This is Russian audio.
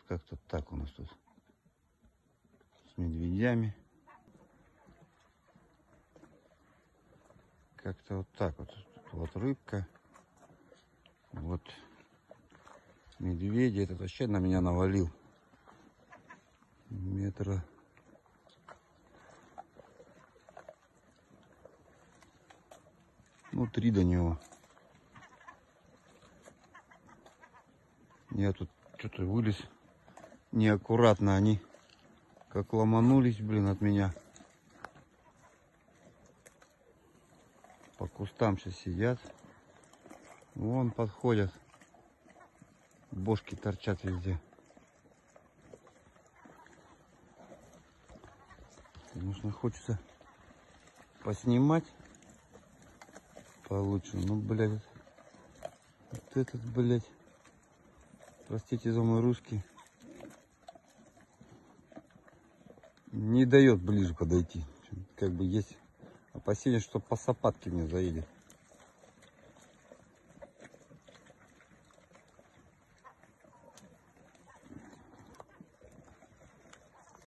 Вот как-то так у нас тут. С медведями. Как-то вот так вот. Тут вот рыбка. Вот медведи. Этот вообще на меня навалил. Метра. Ну, три до него. Я тут что-то вылез неаккуратно. Они как ломанулись, блин, от меня. По кустам сейчас сидят. Вон подходят. Бошки торчат везде. Конечно, хочется поснимать получше. Ну, блядь, вот этот, блядь, простите за мой русский, не дает ближе подойти. Как бы есть опасение, что по сапатке мне заедет.